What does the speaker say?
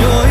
you're